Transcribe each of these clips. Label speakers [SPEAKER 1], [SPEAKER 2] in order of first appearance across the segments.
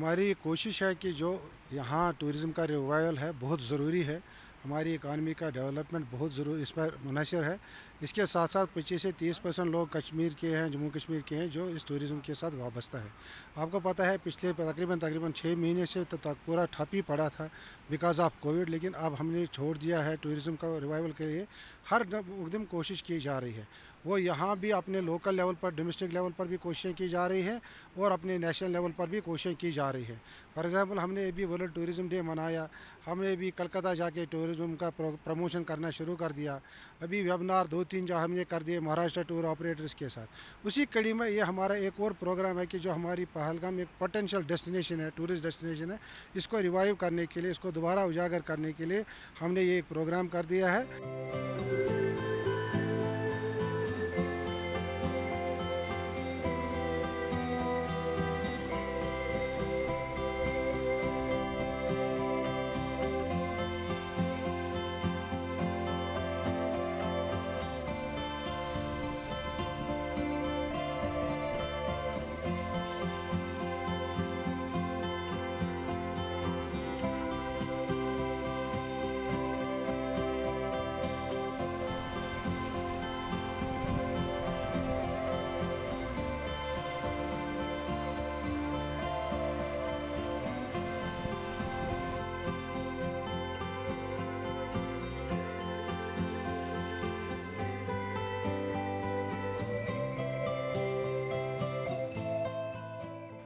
[SPEAKER 1] हमारी कोशिश है कि जो यहाँ टूरिज़्म का रिवाइवल है, बहुत ज़रूरी है। हमारी इकानमी का डेवलपमेंट बहुत ज़रूर इस पर मुनसर है। इसके साथ साथ पच्चीस से तीस परसेंट लोग कश्मीर के हैं, जम्मू कश्मीर के हैं, जो इस टूरिज़्म के साथ वाबस्ता है। आपको पता है, पिछले तकरीबन तकरीबन छः महीने से तो तक पूरा ठप ही पड़ा था बिकॉज़ ऑफ़ कोविड लेकिन अब हमने छोड़ दिया है टूरिज़्म का रिवाइवल के लिए। हर एकदम कोशिश की जा रही है। वो यहाँ भी अपने लोकल लेवल पर डोमेस्टिक लेवल पर भी कोशिशें की जा रही हैं और अपने नेशनल लेवल पर भी कोशिशें की जा रही हैं। फॉर एग्ज़ाम्पल हमने अभी वर्ल्ड टूरिज़्म डे मनाया, हमने भी कलकत्ता जाके टूरिज़्म का प्रमोशन करना शुरू कर दिया। अभी वेबनार दो तीन जो हमने कर दिए महाराष्ट्र टूर ऑपरेटर्स के साथ। उसी कड़ी में ये हमारा एक और प्रोग्राम है कि जो हमारी पहलगाम एक पोटेंशियल डेस्टिनेशन है टूरिस्ट डेस्टिनेशन है, इसको रिवाइव करने के लिए, इसको दोबारा उजागर करने के लिए हमने ये एक प्रोग्राम कर दिया है।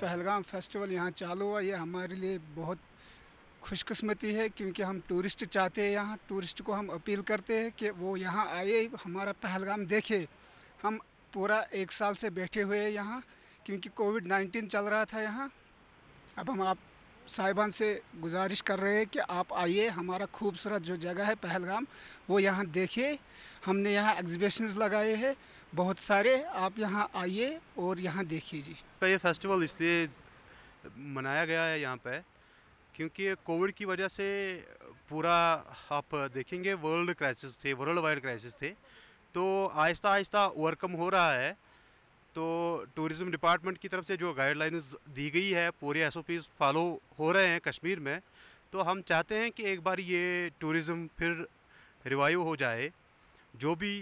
[SPEAKER 2] पहलगाम फेस्टिवल यहाँ चालू हुआ, ये हमारे लिए बहुत खुशकस्मती है क्योंकि हम टूरिस्ट चाहते हैं यहाँ टूरिस्ट को हम अपील करते हैं कि वो यहाँ आए, हमारा पहलगाम देखे। हम पूरा एक साल से बैठे हुए हैं यहाँ, क्योंकि कोविड नाइन्टीन चल रहा था यहाँ। अब हम आप साहिबान से गुजारिश कर रहे हैं कि आप आइए, हमारा खूबसूरत जो जगह है पहलगाम, वो यहाँ देखिए। हमने यहाँ एग्जीबिशंस लगाए हैं, बहुत सारे, आप यहाँ आइए और यहाँ देखिए जी।
[SPEAKER 3] तो ये फेस्टिवल इसलिए मनाया गया है यहाँ पे, क्योंकि कोविड की वजह से पूरा आप देखेंगे वर्ल्ड क्राइसिस थे वर्ल्ड वाइड क्राइसिस थे। तो आहिस्ता आहिस्ता ओवरकम हो रहा है। तो टूरिज़्म डिपार्टमेंट की तरफ़ से जो गाइडलाइंस दी गई है, पूरे एस फॉलो हो रहे हैं कश्मीर में तो हम चाहते हैं कि एक बार ये टूरिज़्म फिर रिवाइव हो जाए। जो भी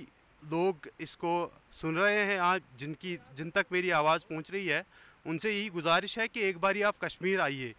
[SPEAKER 3] लोग इसको सुन रहे हैं आज, जिनकी, जिन तक मेरी आवाज़ पहुँच रही है, उनसे यही गुजारिश है कि एक बार आप कश्मीर आइए।